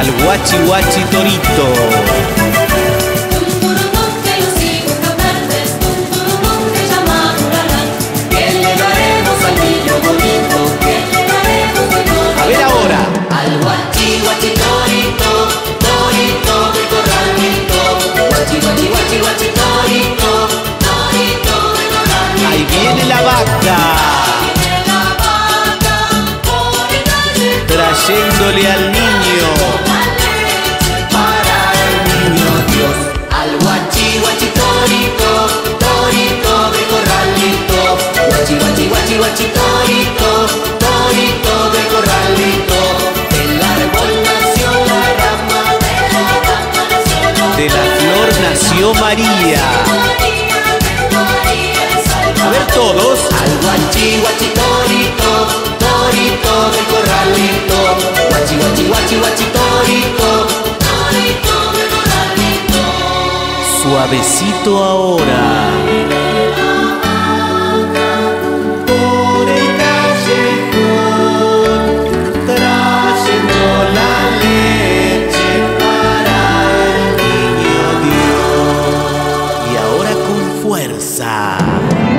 al guachi guachi torito. Tumburumum que guachi torito, torito del corralito. Del árbol nació la rama, de la rama nació la De la flor nació María. A ver todos. Al guachi guachi torito, torito del corralito. Guachi guachi guachi guachi torito, torito del corralito. Suavecito ahora. fuerza.